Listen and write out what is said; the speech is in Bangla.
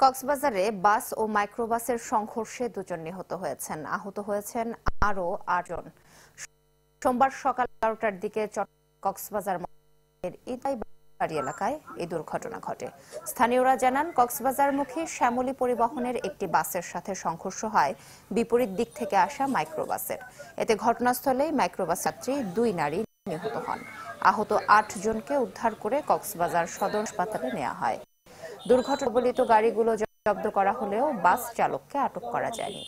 কক্সবাজারে বাস ও মাইক্রোবাসের সংঘর্ষে দুজন নিহত হয়েছেন। আহত হয়েছেন আরও আটজন। সোমবার সকাল এগারোটার দিকে কক্সবাজার ইতাই এলাকায় এই দুর্ঘটনা ঘটে। স্থানীয়রা জানান, কক্সবাজারমুখী শ্যামলী পরিবহনের একটি বাসের সাথে সংঘর্ষ হয় বিপরীত দিক থেকে আসা মাইক্রোবাসের। এতে ঘটনাস্থলেই মাইক্রোবাস যাত্রী দুই নারী নিহত হন। আহত আট জনকে উদ্ধার করে কক্সবাজার সদর হাসপাতালে নেওয়া হয়। দুর্ঘটনা বলিত গাড়িগুলো জব্দ করা হলেও বাস চালককে আটক করা যায়নি।